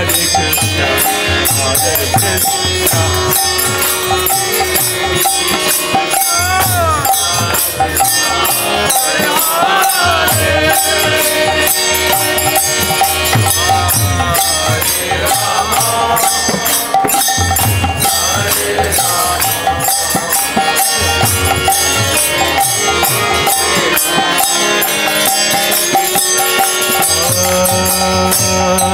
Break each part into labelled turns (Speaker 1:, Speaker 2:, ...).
Speaker 1: Hare Krishna Hare Krishna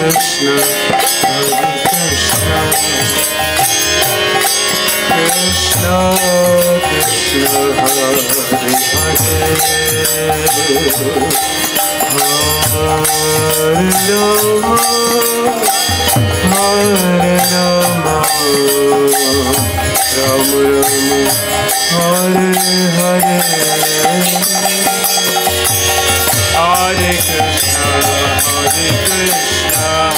Speaker 1: Krishna, Hare Krishna, Krishna Krishna, Hare Hare, Hare Rama, Hare Rama, Rama Rama, Hare Hare. Hare Krishna, Hare Krishna.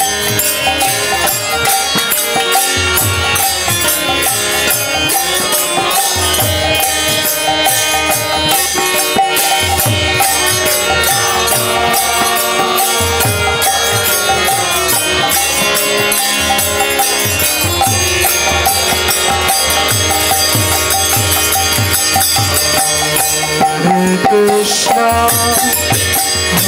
Speaker 1: Krishna,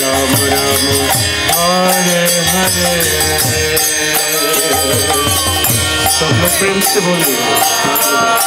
Speaker 1: Rama Rama, Hare Hare. सब लोग प्रेम से बोलिए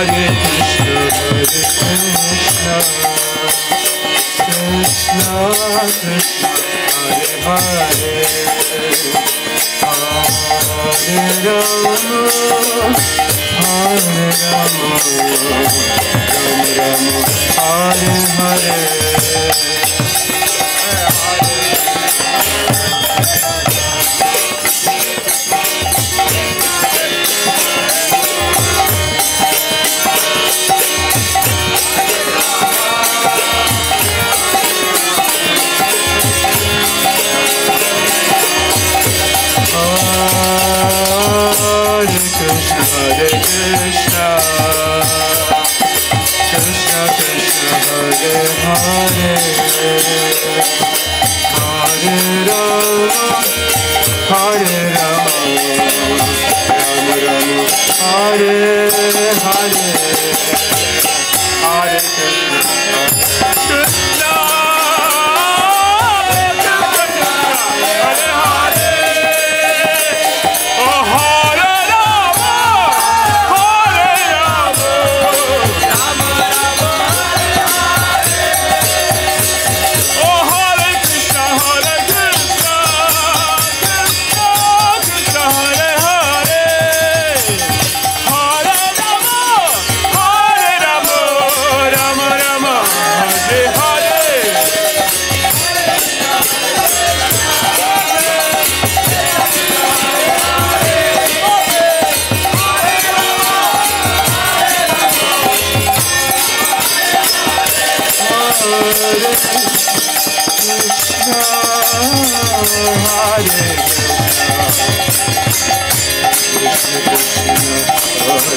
Speaker 1: Hare. Hare Hare Hare, Hare Krishna,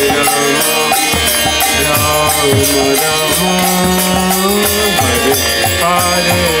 Speaker 1: Ram Ram Hare Hare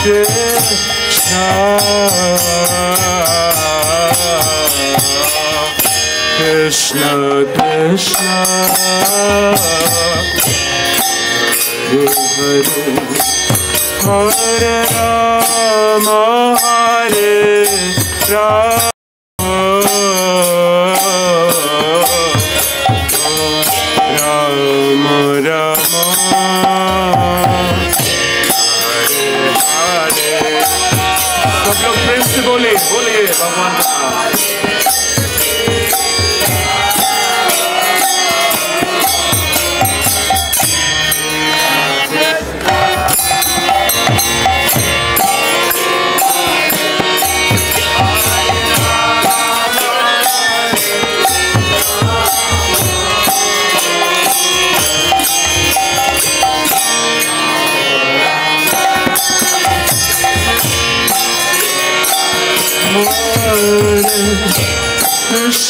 Speaker 1: Krishna, Krishna Hare Hare, Hare Rama, Hare. Rama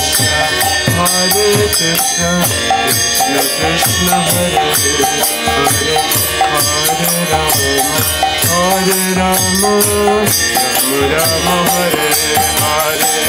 Speaker 1: हरे कृष्ण कृष्ण हरे हरे हरे राम हरे राम राम हरे Hare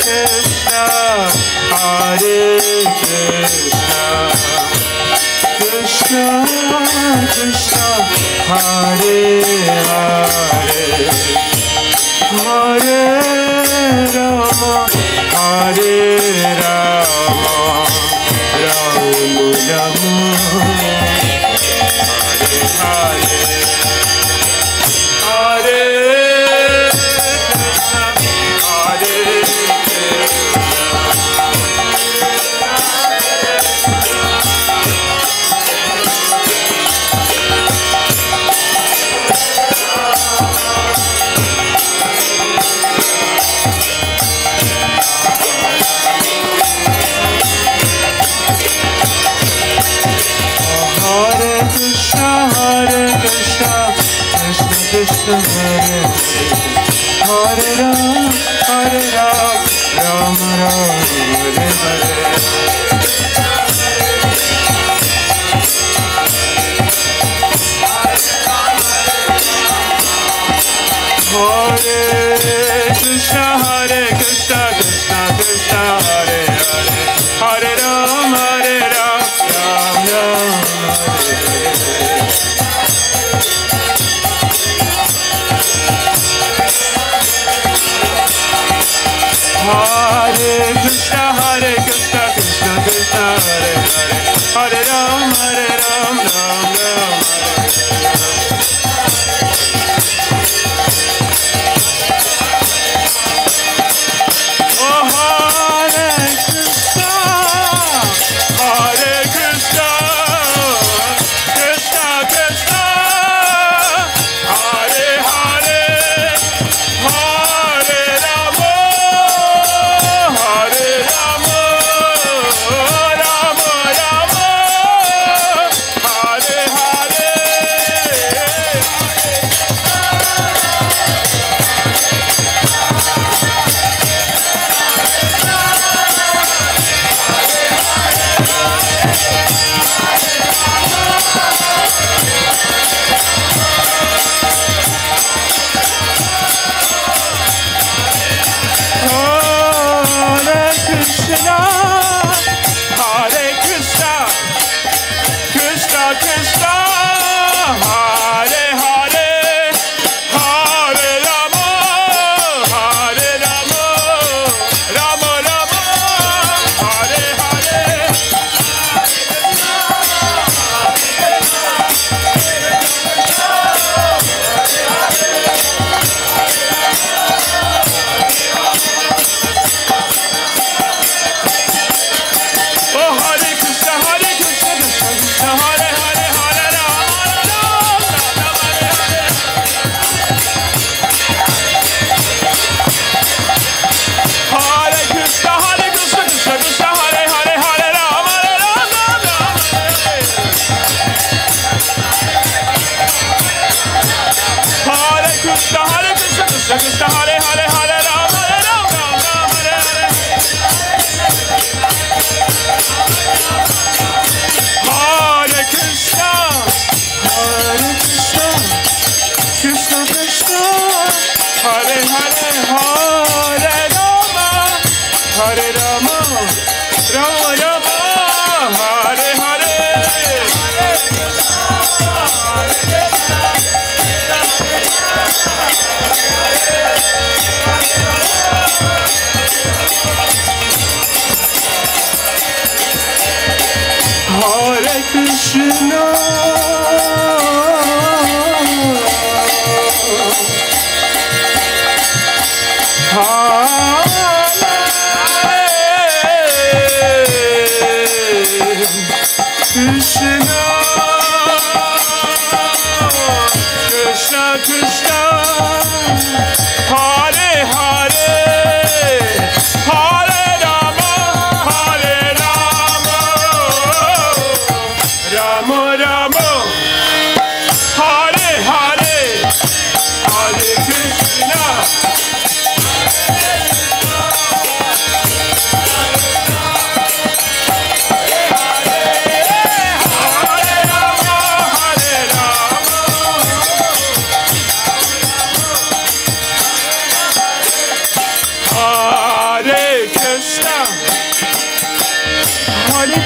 Speaker 1: Krishna, Ares Krishna, Krishna, Krishna, Ares Ares, Hare Rama Hare Amen. Hare Rama, Rama Rama.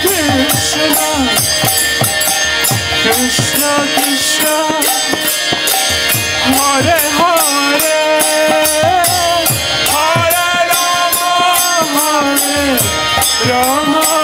Speaker 1: Krishna Krishna Krishna Hare Hare Hare Rama Hare Rama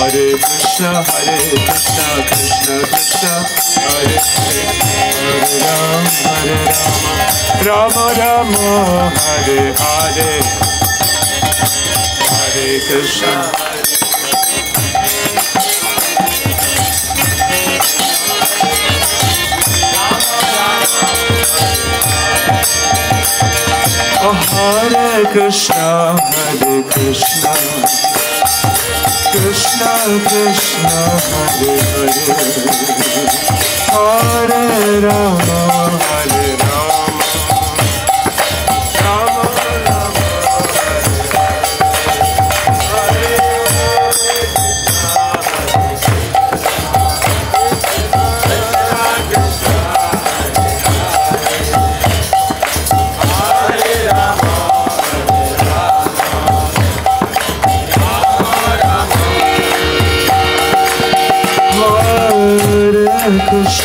Speaker 1: हरे कृष्ण हरे कृष्ण कृष्ण कृष्ण हरे हरे हरे राम हरे राम राम राम हरे हरे हरे Krishna Hare Krishna, Hare Krishna. Krishna Krishna Hare Hare Hare Rama Hare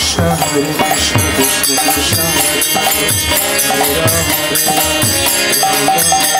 Speaker 1: Krishna, Krishna, Krishna Krishna, Hare Hare, Hare Rama, Hare